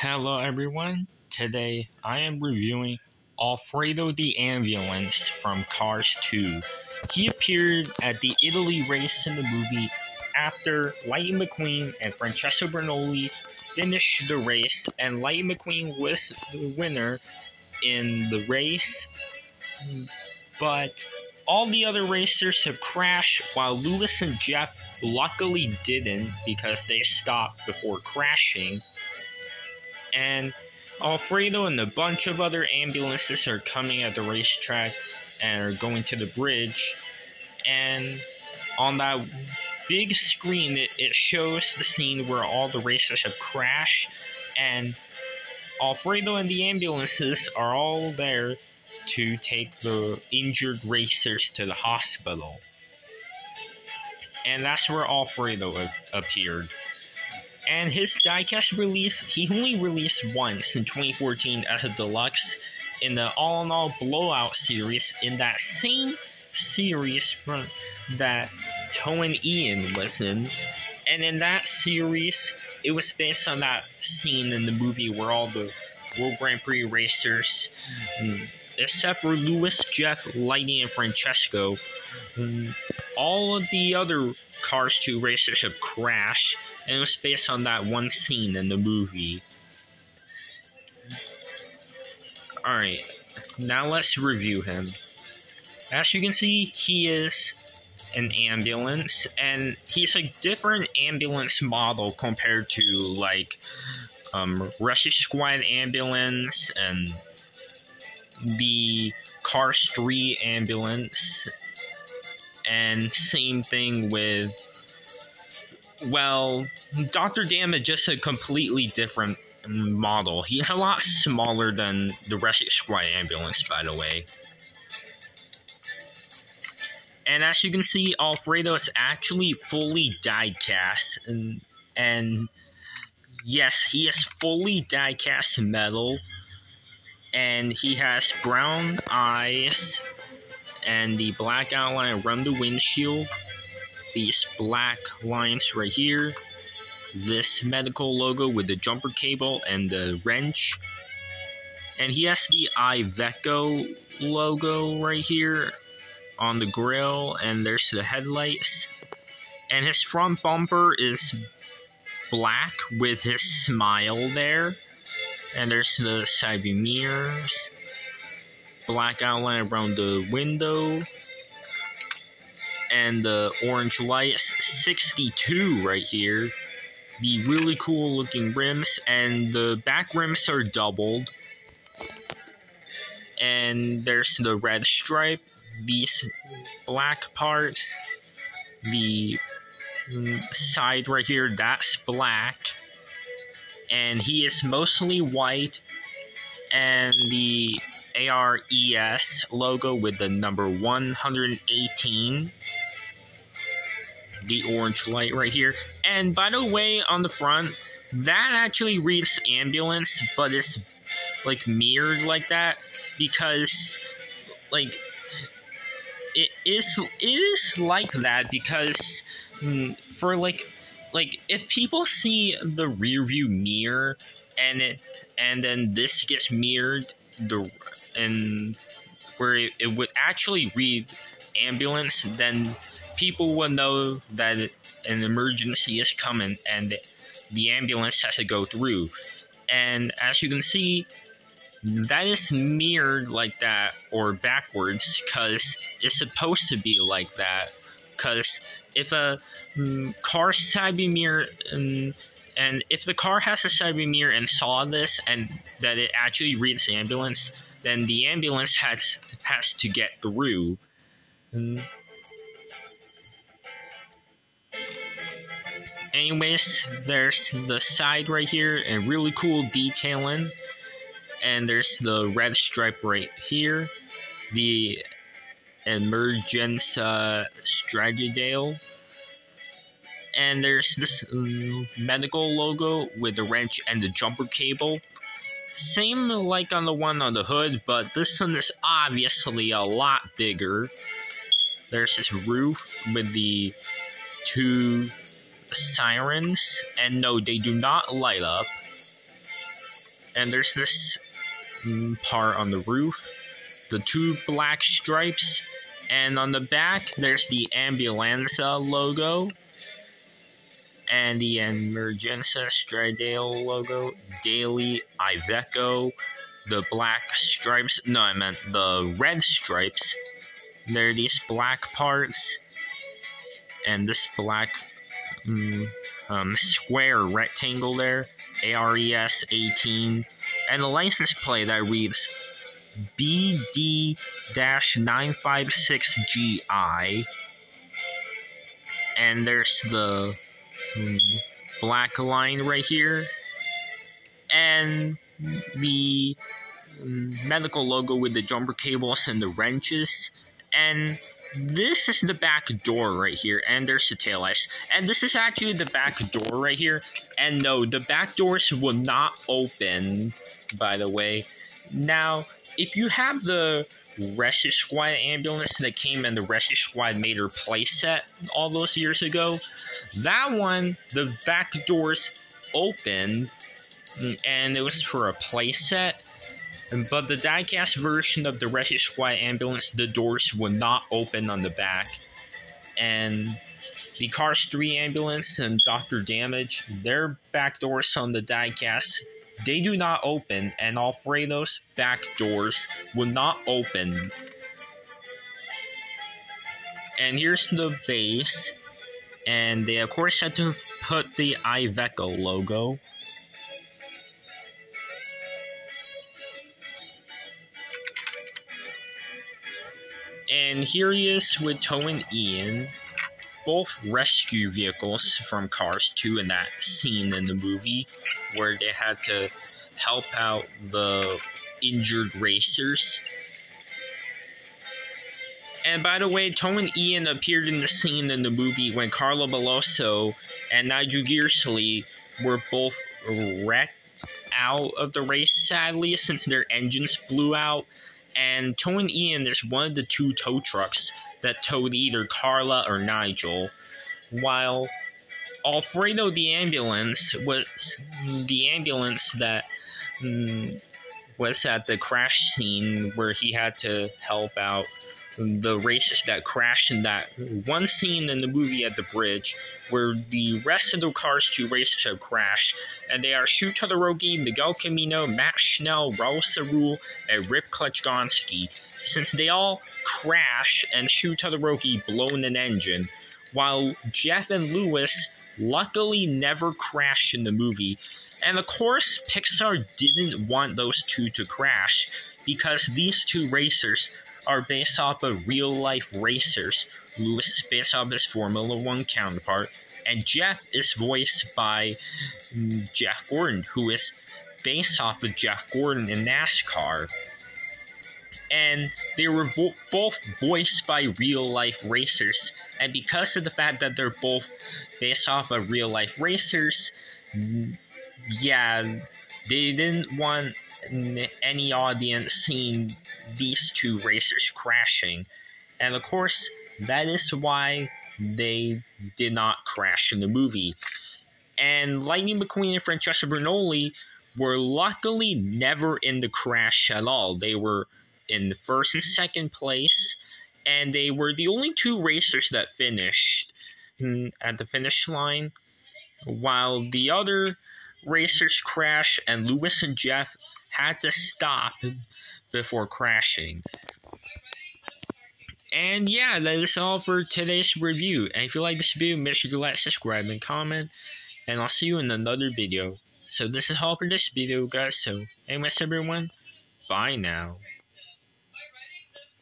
Hello everyone. Today I am reviewing Alfredo the Ambulance from Cars 2. He appeared at the Italy race in the movie after Lightning McQueen and Francesco Bernoulli finished the race, and Lightning McQueen was the winner in the race. But all the other racers have crashed, while Lewis and Jeff luckily didn't because they stopped before crashing and Alfredo and a bunch of other ambulances are coming at the racetrack and are going to the bridge. And on that big screen, it, it shows the scene where all the racers have crashed, and Alfredo and the ambulances are all there to take the injured racers to the hospital. And that's where Alfredo appeared and his diecast release he only released once in 2014 as a deluxe in the All in All Blowout series in that same series that Toe Ian was in. And in that series, it was based on that scene in the movie where all the World Grand Prix racers, mm, except for Lewis, Jeff, Lightning, and Francesco, mm, all of the other Cars 2 racers have crashed and it was based on that one scene in the movie. Alright, now let's review him. As you can see, he is an ambulance, and he's a different ambulance model compared to, like, um, Rescue Squad ambulance and the Cars 3 ambulance, and same thing with well, Dr. Dam is just a completely different model. He's a lot smaller than the Rescue Squad ambulance, by the way. And as you can see, Alfredo is actually fully die-cast, and, and yes, he is fully die-cast metal, and he has brown eyes and the black outline around the windshield these black lines right here, this medical logo with the jumper cable and the wrench, and he has the Iveco logo right here on the grill, and there's the headlights, and his front bumper is black with his smile there, and there's the side view mirrors, black outline around the window, and the orange light 62 right here. The really cool looking rims, and the back rims are doubled. And there's the red stripe, these black parts, the mm, side right here, that's black. And he is mostly white, and the ARES logo with the number 118 the orange light right here. And by the way, on the front, that actually reads ambulance, but it's like mirrored like that because like it is it is like that because mm, for like like if people see the rear view mirror and it and then this gets mirrored the and where it, it would actually read ambulance then people will know that an emergency is coming and the ambulance has to go through. And as you can see, that is mirrored like that or backwards because it's supposed to be like that. Because if a mm, car side view mirror and, and if the car has a side view mirror and saw this and that it actually reads the ambulance, then the ambulance has to, has to get through. And anyways, there's the side right here and really cool detailing. And there's the red stripe right here. The Emergenza uh, Stradale. And there's this medical logo with the wrench and the jumper cable. Same like on the one on the hood, but this one is obviously a lot bigger. There's this roof with the two sirens, and no, they do not light up. and there's this part on the roof, the two black stripes, and on the back there's the Ambulanza logo and the Emergenza Stradale logo, Daily Iveco, the black stripes. No, I meant the red stripes. There are these black parts, and this black um, um, square rectangle there, ARES 18, and the license plate that reads BD 956GI. And there's the Hmm. black line right here, and the medical logo with the jumper cables and the wrenches, and this is the back door right here, and there's the tail. And this is actually the back door right here. And no, the back doors will not open, by the way. Now, if you have the Rescue Squad ambulance that came in the Rescue Squad Mater playset all those years ago, that one, the back doors open, and it was for a playset. But the diecast version of the Rescue Squad ambulance, the doors would not open on the back. And the Cars 3 ambulance and Dr. Damage, their back doors on the diecast, they do not open, and Alfredo's back doors will not open. And here's the base and they of course had to put the Iveco logo. And here he is with Tow and Ian, both rescue vehicles from Cars 2 in that scene in the movie where they had to help out the injured racers and by the way, Tom and Ian appeared in the scene in the movie when Carla Veloso and Nigel Gearsley were both wrecked out of the race, sadly, since their engines blew out. And Tow and Ian is one of the two tow trucks that towed either Carla or Nigel, while Alfredo the ambulance was the ambulance that mm, was at the crash scene where he had to help out the racers that crashed in that one scene in the movie at the bridge where the rest of the Cars 2 racers have crashed, and they are Shu Todoroki, Miguel Camino, Max Schnell, Raoul ÇaRoule, and Rip Clutchgoneski. Since they all crash and Shu Todoroki blown an engine, while Jeff and Lewis luckily never crash in the movie. And of course, Pixar didn't want those two to crash because these two racers are based off of real life racers. Lewis is based off his Formula One counterpart, and Jeff is voiced by Jeff Gordon, who is based off of Jeff Gordon in NASCAR. And they were vo- both voiced by real life racers. And because of the fact that they're both based off of real life racers, yeah, they didn't want any audience seeing these two racers crashing. And of course, that is why they did not crash in the movie. And Lightning McQueen and Francesco Bernoulli were luckily never in the crash at all. They were in the first and second place, and they were the only two racers that finished at the finish line, while the other racers crashed, and Lewis and Jeff had to stop before crashing. And yeah, that is all for today's review. And if you like this video, make sure to like, subscribe, and comment. And I'll see you in another video. So this is all for this video, guys. So, anyways, everyone, bye now.